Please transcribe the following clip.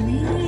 me.